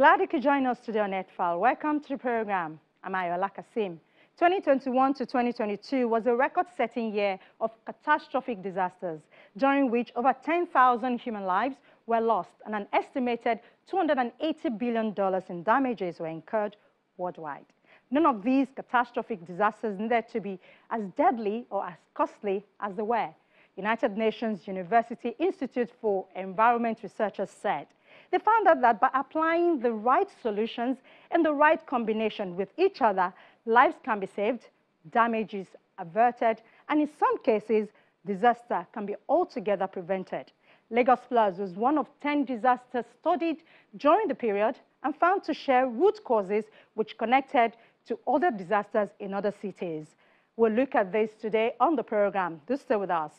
Glad you could join us today on Earthfile. Welcome to the program. I'm Ayola Kasim. 2021 to 2022 was a record-setting year of catastrophic disasters, during which over 10,000 human lives were lost and an estimated $280 billion in damages were incurred worldwide. None of these catastrophic disasters needed to be as deadly or as costly as they were. United Nations University Institute for Environment Researchers said they found out that by applying the right solutions and the right combination with each other, lives can be saved, damages averted, and in some cases, disaster can be altogether prevented. Lagos Floods was one of 10 disasters studied during the period and found to share root causes which connected to other disasters in other cities. We'll look at this today on the program. Do stay with us.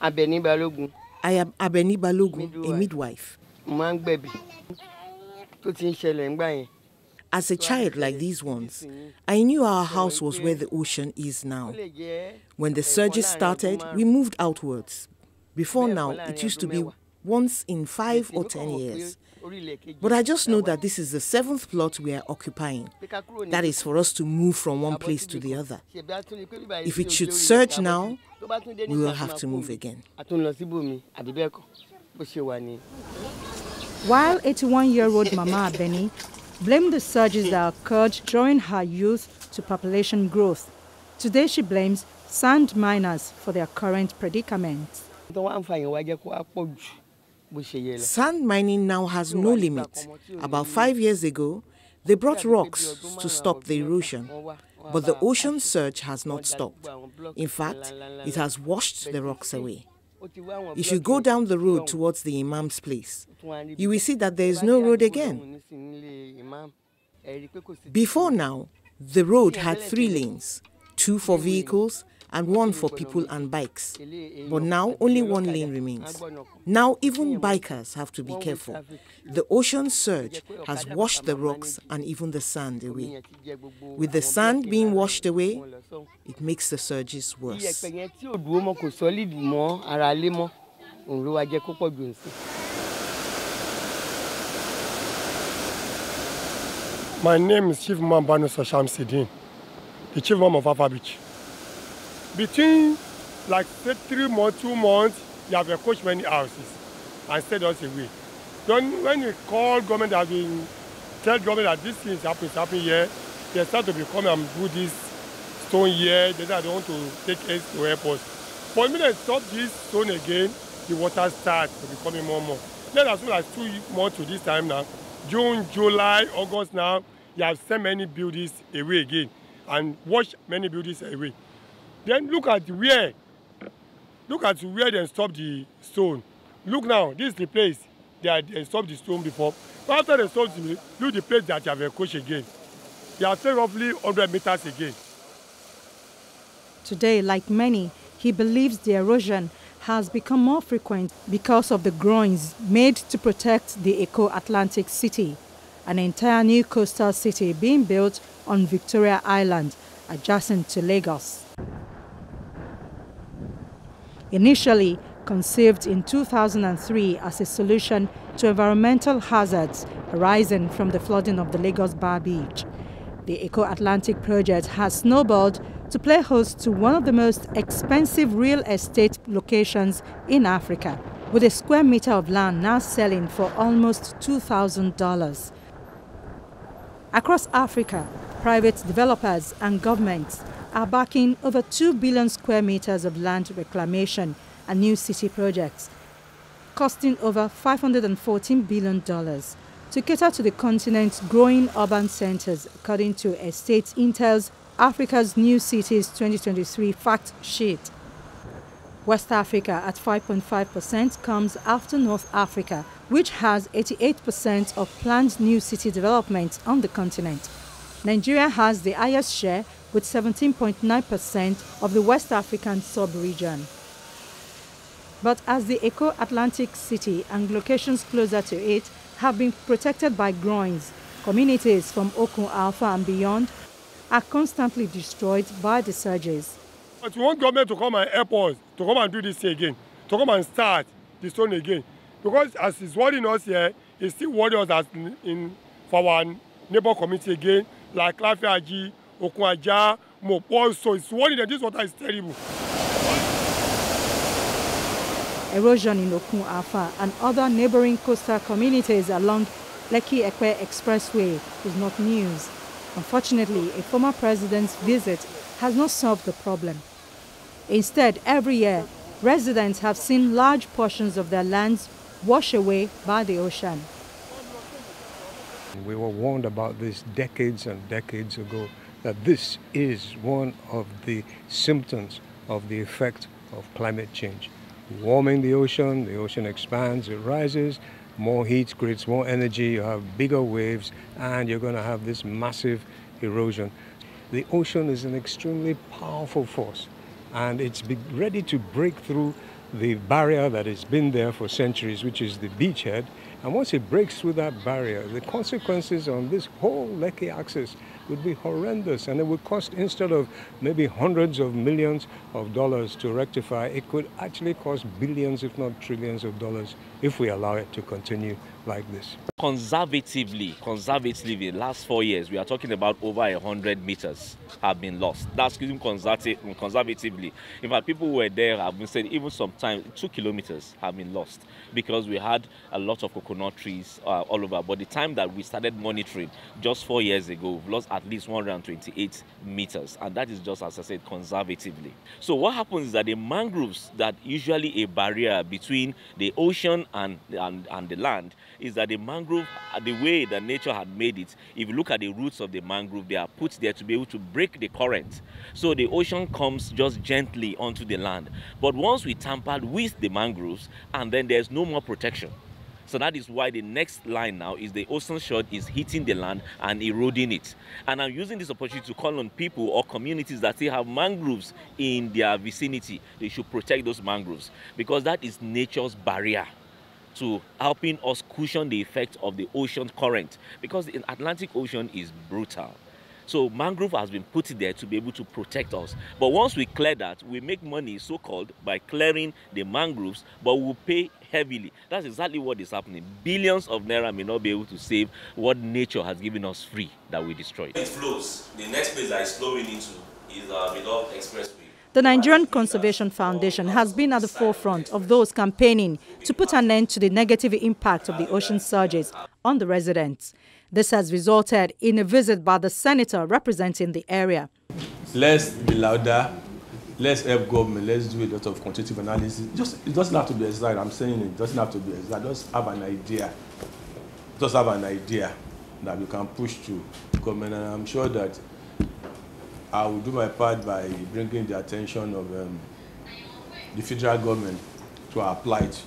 Abẹni Balógun I am Abeni Balogun, a midwife. mo máa ń gbẹ̀bí tó ti ń ṣẹlẹ̀ ńgbà yẹn. As a child like these ones, I knew our house was where the ocean is now. Ó lè jẹ́ When the surges started, we moved outwards. Before now, it used to be once in five or ten years. But I just know that this is the seventh plot we are occupying. That is for us to move from one place to the other. If it should surge now, we will have to move again. a tún lọ síbòmí àbí bẹ́ẹ̀ kọ́ bó ṣe wà ní. While 81-year-old Mama Abeni blamed the surges that occurred during her youth to population growth, today she blames sand miners for their current predicament. Sand mining now has no limit. About five years ago, they brought rocks to stop the erosion. But the ocean surge has not stopped. In fact, it has washed the rocks away. If you go down the road towards the Imam's place, you will see that there is no road again. Before now, the road had three lanes two for vehicles and one for people and bikes. But now only one lane remains. Now even bikers have to be careful. The ocean surge has washed the rocks and even the sand away. With the sand being washed away, it makes the surges worse. My name is Chief Imam Banu Sasham Sidin, the Chief of Alpha Beach. Between like say, three months, two months, you have coached many houses and sent us away. Then when we call government that been tell government that this thing is happening, is happening here, they start to be come and do this stone here. They say they want to take us to airport. But when they stop this stone again, the water starts to becoming more and more. Then as soon as two months to this time now, June, July, August now, you have sent many buildings away again and washed many buildings away. Then look at where, look at where they stop the stone. Look now, this is the place they they stopped the stone before. But after they stopped the look the place that you have encroached again. They have stayed roughly 100 meters again. Today, like many, he believes the erosion has become more frequent because of the groins made to protect the Eco-Atlantic City, an entire new coastal city being built on Victoria Island, adjacent to Lagos. Initially conceived in 2003 as a solution to environmental hazards arising from the flooding of the Lagos Bar Beach, the Eco-Atlantic project has snowballed to play host to one of the most expensive real estate locations in Africa, with a square meter of land now selling for almost $2,000. Across Africa, private developers and governments are backing over 2 billion square meters of land reclamation and new city projects, costing over $514 billion to cater to the continent's growing urban centers, according to Estate Intel's Africa's New Cities 2023 fact sheet. West Africa at 5.5% comes after North Africa, which has 88% of planned new city development on the continent. Nigeria has the highest share with 17.9% of the West African sub-region. But as the Eco-Atlantic City and locations closer to it have been protected by groins, communities from Okun Alpha and beyond are constantly destroyed by the surges. But we want government to come and help us, to come and do this again, to come and start the stone again. Because as it's worrying us here, it's still worrying us as in, in for our neighbor community again, like Lafiaji, Okuaja, Mopo. So it's worrying that this water is terrible. Erosion in Okun Afa and other neighboring coastal communities along Lekki Ekpe Expressway is not news. Unfortunately, a former president's visit has not solved the problem. Instead, every year, residents have seen large portions of their lands washed away by the ocean. We were warned about this decades and decades ago that this is one of the symptoms of the effect of climate change. Warming the ocean, the ocean expands, it rises, more heat creates more energy, you have bigger waves, and you're going to have this massive erosion. The ocean is an extremely powerful force, and it's ready to break through the barrier that has been there for centuries, which is the beachhead. And once it breaks through that barrier, the consequences on this whole Lekki axis would be horrendous. And it would cost, instead of maybe hundreds of millions of dollars to rectify, it could actually cost billions, if not trillions of dollars, if we allow it to continue like this. Conservatively, conservatively, last four years, we are talking about over 100 meters have been lost. That's even conservatively. In fact, people who were there have been saying even sometimes two kilometers have been lost because we had a lot of coconut trees uh, all over. But the time that we started monitoring just four years ago, we've lost at least 128 meters. And that is just, as I said, conservatively. So what happens is that the mangroves that usually a barrier between the ocean and, and, and the land is that the mangrove, the way that nature had made it, if you look at the roots of the mangrove, they are put there to be able to break the current. So the ocean comes just gently onto the land. But once we tampered with the mangroves, and then there's no more protection. So that is why the next line now is the ocean shore is hitting the land and eroding it. And I'm using this opportunity to call on people or communities that still have mangroves in their vicinity. They should protect those mangroves because that is nature's barrier to helping us cushion the effect of the ocean current because the Atlantic Ocean is brutal. So mangrove has been put there to be able to protect us. But once we clear that, we make money so-called by clearing the mangroves, but we'll pay heavily. That's exactly what is happening. Billions of naira may not be able to save what nature has given us free that we destroyed. It flows. The next place that is flowing into is our beloved expressway. The Nigerian Conservation Foundation has been at the forefront of those campaigning to put an end to the negative impact of the ocean surges on the residents. This has resulted in a visit by the senator representing the area. Let's be louder. Let's help government. Let's do a lot of quantitative analysis. Just it doesn't have to be exact. I'm saying it doesn't have to be exact. Just have an idea. Just have an idea that we can push to government, and I'm sure that I will do my part by bringing the attention of um, the federal government to apply it.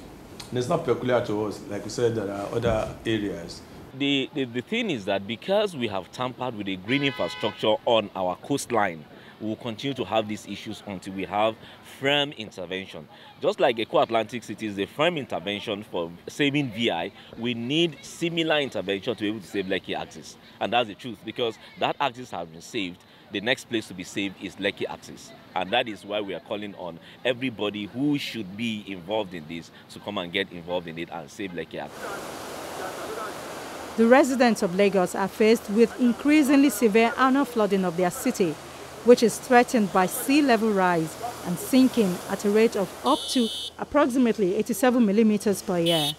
And it's not peculiar to us. Like we said, there are other areas. The, the, the thing is that because we have tampered with the green infrastructure on our coastline, we will continue to have these issues until we have firm intervention. Just like Eco Atlantic City is a firm intervention for saving VI, we need similar intervention to be able to save Lekki Axis. And that's the truth because that axis has been saved the next place to be saved is Lekki Axis. And that is why we are calling on everybody who should be involved in this to come and get involved in it and save Lekki Axis. The residents of Lagos are faced with increasingly severe annual flooding of their city, which is threatened by sea level rise and sinking at a rate of up to approximately 87 millimeters per year.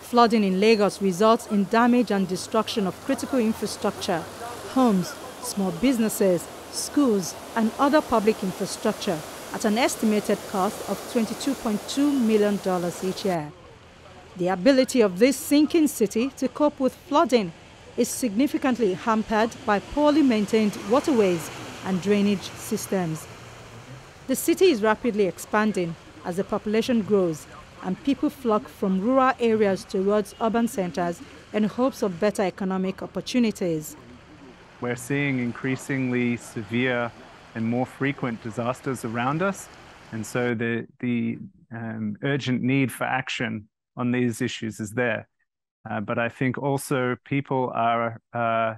Flooding in Lagos results in damage and destruction of critical infrastructure, homes, small businesses, schools, and other public infrastructure at an estimated cost of $22.2 million each year. The ability of this sinking city to cope with flooding is significantly hampered by poorly maintained waterways and drainage systems. The city is rapidly expanding as the population grows and people flock from rural areas towards urban centers in hopes of better economic opportunities. We're seeing increasingly severe and more frequent disasters around us. And so the, the um, urgent need for action on these issues is there. Uh, but I think also people are uh,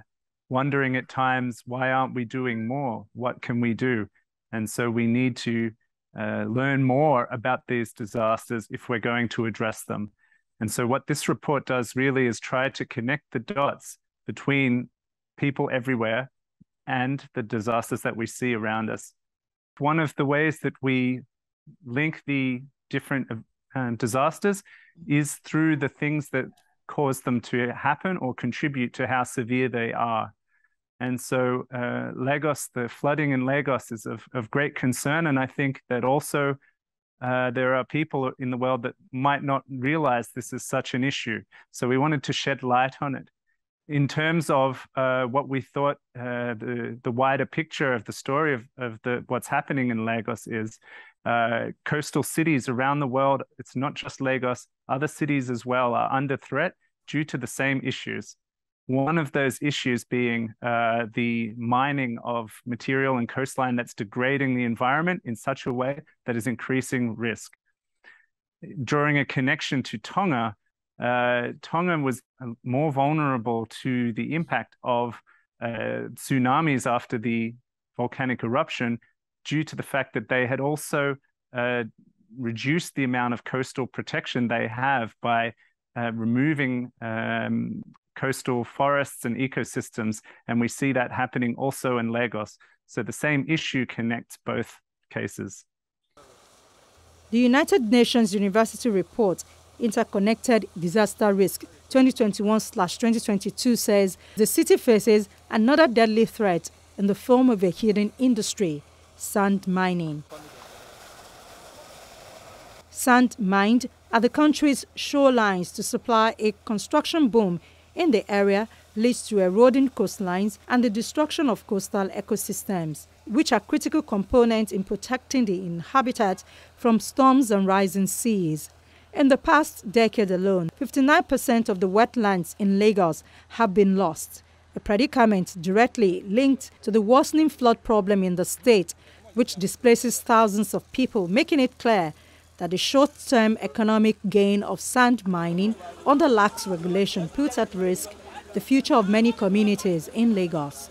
wondering at times, why aren't we doing more? What can we do? And so we need to uh, learn more about these disasters if we're going to address them. And so what this report does really is try to connect the dots between people everywhere and the disasters that we see around us. One of the ways that we link the different uh, disasters is through the things that cause them to happen or contribute to how severe they are. And so uh, Lagos, the flooding in Lagos is of, of great concern. And I think that also uh, there are people in the world that might not realize this is such an issue. So we wanted to shed light on it. In terms of uh, what we thought uh, the, the wider picture of the story of, of the, what's happening in Lagos is uh, coastal cities around the world, it's not just Lagos, other cities as well are under threat due to the same issues. One of those issues being uh, the mining of material and coastline that's degrading the environment in such a way that is increasing risk. Drawing a connection to Tonga, uh, Tonga was uh, more vulnerable to the impact of uh, tsunamis after the volcanic eruption due to the fact that they had also uh, reduced the amount of coastal protection they have by uh, removing um, coastal forests and ecosystems. And we see that happening also in Lagos. So the same issue connects both cases. The United Nations University Report, Interconnected Disaster Risk 2021-2022 says the city faces another deadly threat in the form of a hidden industry, sand mining. Sand mined at the country's shorelines to supply a construction boom in the area leads to eroding coastlines and the destruction of coastal ecosystems, which are critical components in protecting the habitat from storms and rising seas. In the past decade alone, 59% of the wetlands in Lagos have been lost, a predicament directly linked to the worsening flood problem in the state, which displaces thousands of people, making it clear that the short-term economic gain of sand mining under lax regulation puts at risk the future of many communities in Lagos.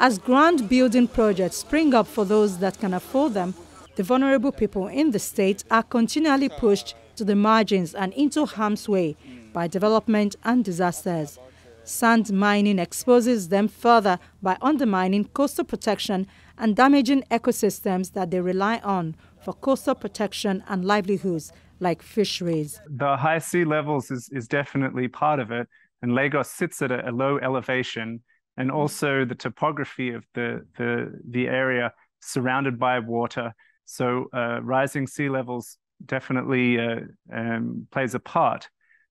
As grand building projects spring up for those that can afford them, the vulnerable people in the state are continually pushed to the margins and into harm's way by development and disasters. Sand mining exposes them further by undermining coastal protection and damaging ecosystems that they rely on for coastal protection and livelihoods like fisheries. The high sea levels is, is definitely part of it. And Lagos sits at a, a low elevation. And mm. also the topography of the, the, the area surrounded by water. So uh, rising sea levels definitely uh, um, plays a part.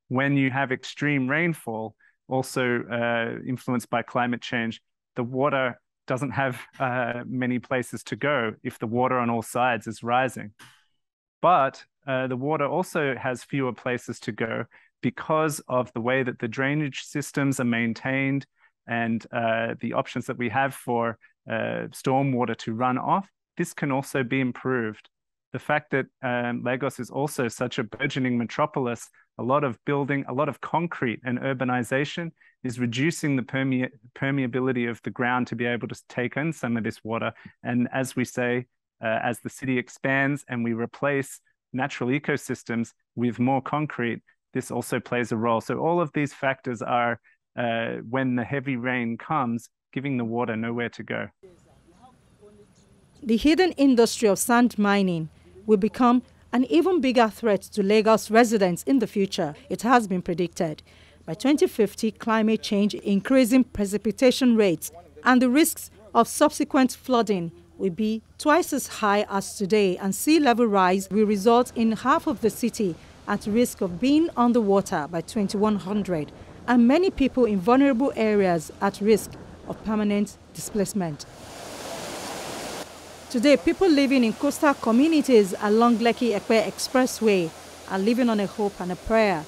When you have extreme rainfall, also uh, influenced by climate change, the water doesn't have uh, many places to go if the water on all sides is rising. But uh, the water also has fewer places to go because of the way that the drainage systems are maintained and uh, the options that we have for stormwater to run off. This can also be improved. The fact that um, Lagos is also such a burgeoning metropolis, a lot of building, a lot of concrete and urbanization is reducing the perme permeability of the ground to be able to take in some of this water. And as we say, uh, as the city expands and we replace natural ecosystems with more concrete, this also plays a role. So all of these factors are, uh, when the heavy rain comes, giving the water nowhere to go. The hidden industry of sand mining will become an even bigger threat to Lagos residents in the future, it has been predicted. By 2050, climate change, increasing precipitation rates, and the risks of subsequent flooding will be twice as high as today, and sea level rise will result in half of the city at risk of being underwater by 2100, and many people in vulnerable areas at risk of permanent displacement. Today, people living in coastal communities along Lekki Epe Expressway are living on a hope and a prayer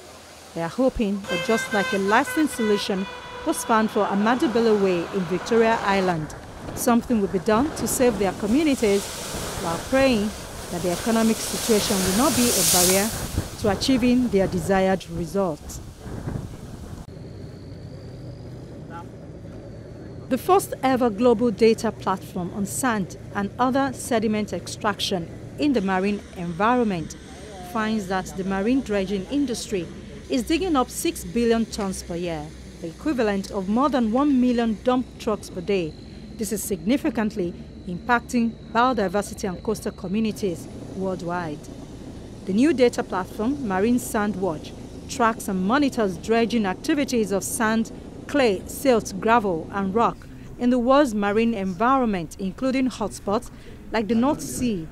they are hoping that just like a lasting solution was found for Bello Way in Victoria Island, something will be done to save their communities while praying that the economic situation will not be a barrier to achieving their desired results. The first ever global data platform on sand and other sediment extraction in the marine environment finds that the marine dredging industry is digging up 6 billion tons per year, the equivalent of more than 1 million dump trucks per day. This is significantly impacting biodiversity and coastal communities worldwide. The new data platform, Marine Sand Watch, tracks and monitors dredging activities of sand, clay, silt, gravel, and rock in the world's marine environment, including hotspots like the North Sea,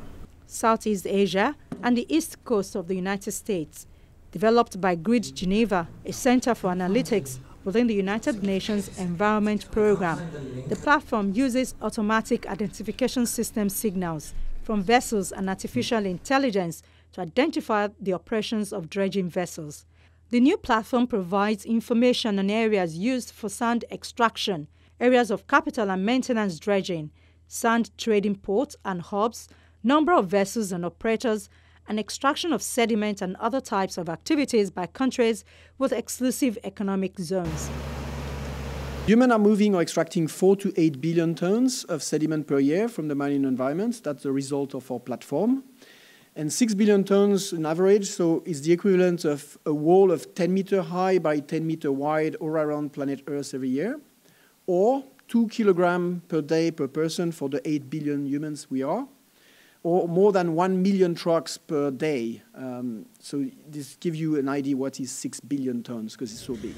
Southeast Asia, and the east coast of the United States. Developed by GRID Geneva, a center for analytics within the United Nations Environment Programme, the platform uses automatic identification system signals from vessels and artificial intelligence to identify the operations of dredging vessels. The new platform provides information on areas used for sand extraction, areas of capital and maintenance dredging, sand trading ports and hubs, number of vessels and operators, and extraction of sediment and other types of activities by countries with exclusive economic zones. Humans are moving or extracting 4 to 8 billion tons of sediment per year from the marine environment. That's the result of our platform. And 6 billion tons on average, so it's the equivalent of a wall of 10 meter high by 10 meter wide all around planet Earth every year, or 2 kilogram per day per person for the 8 billion humans we are or more than 1 million trucks per day. Um, so this gives you an idea what is 6 billion tons because it's so big.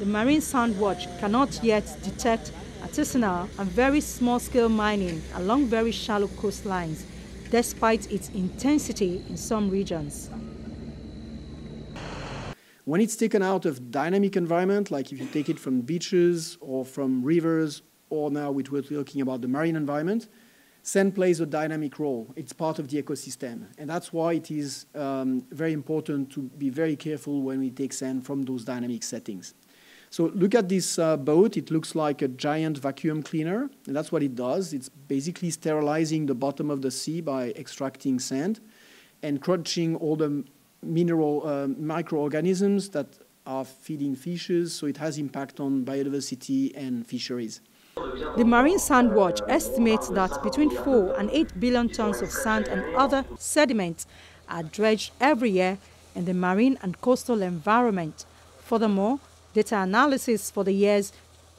The Marine Sand Watch cannot yet detect artisanal and very small-scale mining along very shallow coastlines, despite its intensity in some regions. When it's taken out of dynamic environment, like if you take it from beaches or from rivers, or now we're talking about the marine environment, sand plays a dynamic role. It's part of the ecosystem. And that's why it is um, very important to be very careful when we take sand from those dynamic settings. So look at this uh, boat. It looks like a giant vacuum cleaner. And that's what it does. It's basically sterilizing the bottom of the sea by extracting sand and crunching all the mineral uh, microorganisms that are feeding fishes. So it has impact on biodiversity and fisheries. The Marine Sand Watch estimates that between 4 and 8 billion tons of sand and other sediments are dredged every year in the marine and coastal environment. Furthermore, data analysis for the years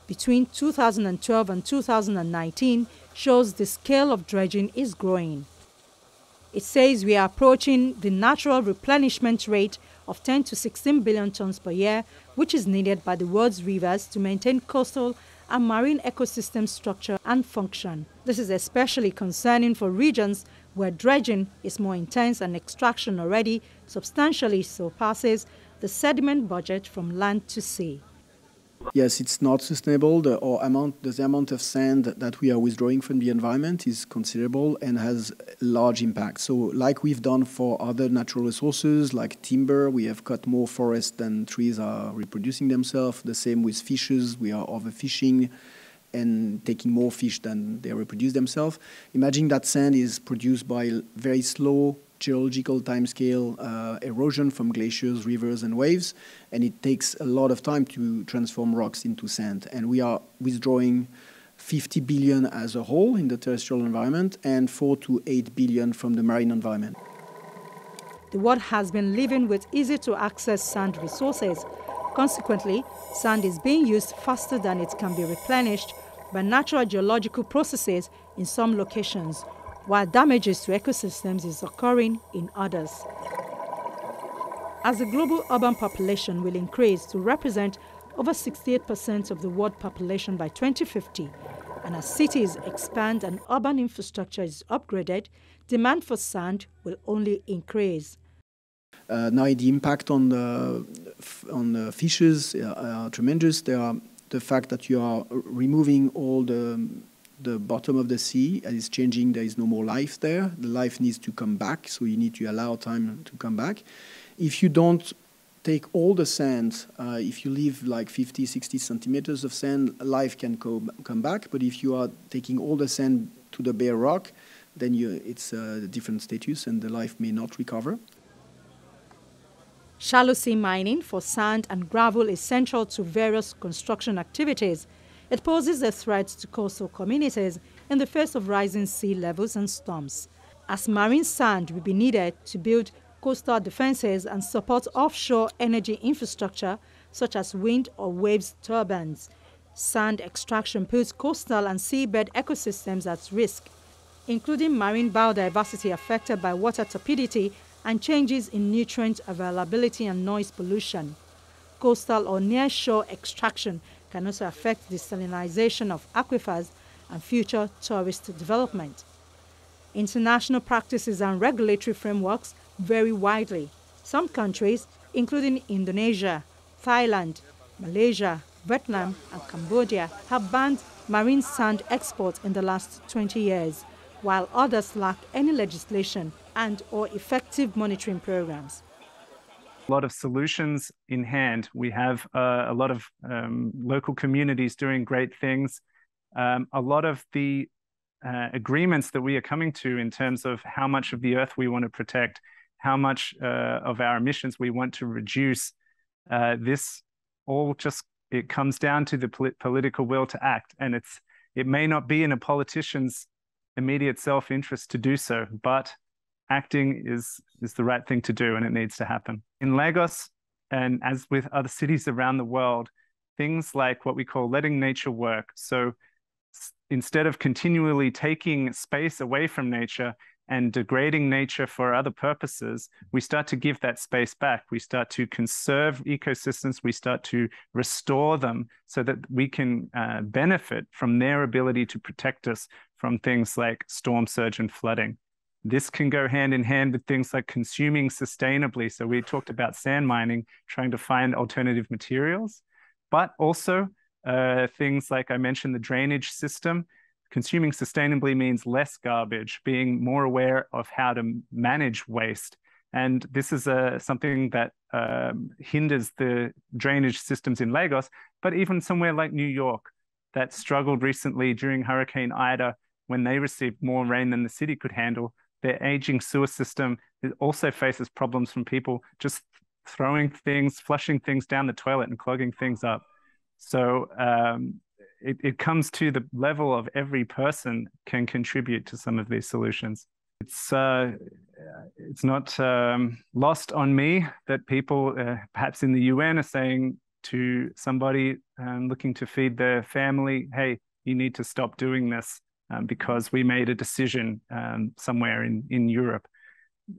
between 2012 and 2019 shows the scale of dredging is growing. It says we are approaching the natural replenishment rate of 10 to 16 billion tons per year, which is needed by the world's rivers to maintain coastal and marine ecosystem structure and function. This is especially concerning for regions where dredging is more intense and extraction already substantially surpasses the sediment budget from land to sea. Yes, it's not sustainable. The, amount, the amount of sand that we are withdrawing from the environment is considerable and has large impact. So, like we've done for other natural resources like timber, we have cut more forests than trees are reproducing themselves. The same with fishes, we are overfishing and taking more fish than they reproduce themselves. Imagine that sand is produced by very slow geological timescale uh, erosion from glaciers, rivers, and waves, and it takes a lot of time to transform rocks into sand. And we are withdrawing 50 billion as a whole in the terrestrial environment and 4 to 8 billion from the marine environment. The world has been living with easy to access sand resources. Consequently, sand is being used faster than it can be replenished by natural geological processes in some locations, while damages to ecosystems is occurring in others. As the global urban population will increase to represent over 68% of the world population by 2050, and as cities expand and urban infrastructure is upgraded, demand for sand will only increase. Uh, now the impact on the on the fishes uh, are tremendous. There are the fact that you are removing all the the bottom of the sea is changing. There is no more life there. The life needs to come back, so you need to allow time to come back. If you don't take all the sand, uh, if you leave like 50, 60 centimeters of sand, life can co- come back. But if you are taking all the sand to the bare rock, then you, it's a different status and the life may not recover. Shallow sea mining for sand and gravel is central to various construction activities It poses a threat to coastal communities in the face of rising sea levels and storms, as marine sand will be needed to build coastal defenses and support offshore energy infrastructure such as wind or waves turbines. Sand extraction puts coastal and seabed ecosystems at risk, including marine biodiversity affected by water turbidity and changes in nutrient availability and noise pollution. Coastal or near-shore extraction can also affect the salinization of aquifers and future tourist development. International practices and regulatory frameworks vary widely. Some countries, including Indonesia, Thailand, Malaysia, Vietnam, and Cambodia, have banned marine sand exports in the last 20 years, while others lack any legislation and or effective monitoring programs. A lot of solutions in hand. We have uh, a lot of um, local communities doing great things. Um, a lot of the uh, agreements that we are coming to in terms of how much of the earth we want to protect, how much uh, of our emissions we want to reduce, uh, this all just it comes down to the political will to act, and it's it may not be in a politician's immediate self-interest to do so, but acting is is the right thing to do and it needs to happen. In Lagos and as with other cities around the world, things like what we call letting nature work. So instead of continually taking space away from nature and degrading nature for other purposes, we start to give that space back. We start to conserve ecosystems. We start to restore them so that we can uh, benefit from their ability to protect us from things like storm surge and flooding. This can go hand in hand with things like consuming sustainably. So we talked about sand mining, trying to find alternative materials, but also uh, things like I mentioned the drainage system. Consuming sustainably means less garbage, being more aware of how to manage waste. And this is uh, something that um, hinders the drainage systems in Lagos, but even somewhere like New York that struggled recently during Hurricane Ida when they received more rain than the city could handle their aging sewer system also faces problems from people just throwing things, flushing things down the toilet and clogging things up. So um, it, it comes to the level of every person can contribute to some of these solutions. It's uh, it's not um, lost on me that people, uh, perhaps in the UN, are saying to somebody um, looking to feed their family, "Hey, you need to stop doing this um, because we made a decision um, somewhere in, in Europe.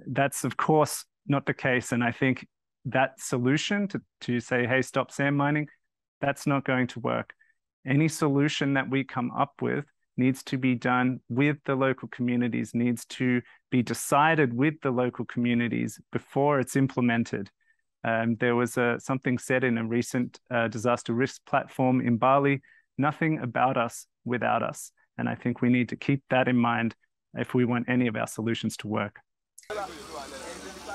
That's, of course, not the case. And I think that solution to, to say, hey, stop sand mining, that's not going to work. Any solution that we come up with needs to be done with the local communities, needs to be decided with the local communities before it's implemented. Um, there was a, something said in a recent uh, disaster risk platform in Bali nothing about us without us. And I think we need to keep that in mind if we want any of our solutions to work.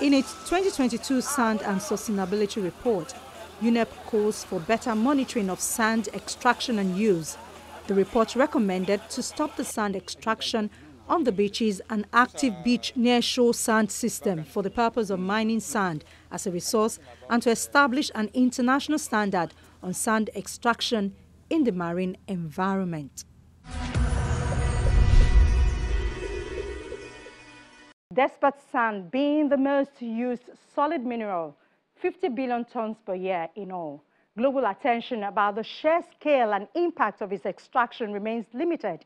In its 2022 Sand and Sustainability Report, UNEP calls for better monitoring of sand extraction and use. The report recommended to stop the sand extraction on the beaches an active beach near-shore sand system for the purpose of mining sand as a resource and to establish an international standard on sand extraction in the marine environment. Despite sand being the most used solid mineral, 50 billion tons per year in all, global attention about the sheer scale and impact of its extraction remains limited.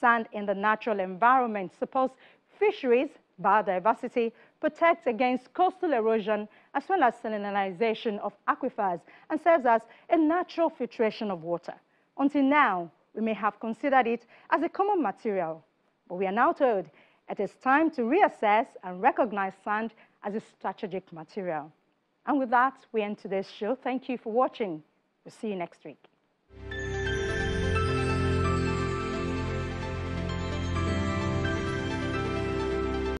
Sand in the natural environment supports fisheries, biodiversity, protects against coastal erosion, as well as salinization of aquifers, and serves as a natural filtration of water. Until now, we may have considered it as a common material, but we are now told it is time to reassess and recognize sand as a strategic material. And with that, we end today's show. Thank you for watching. We'll see you next week.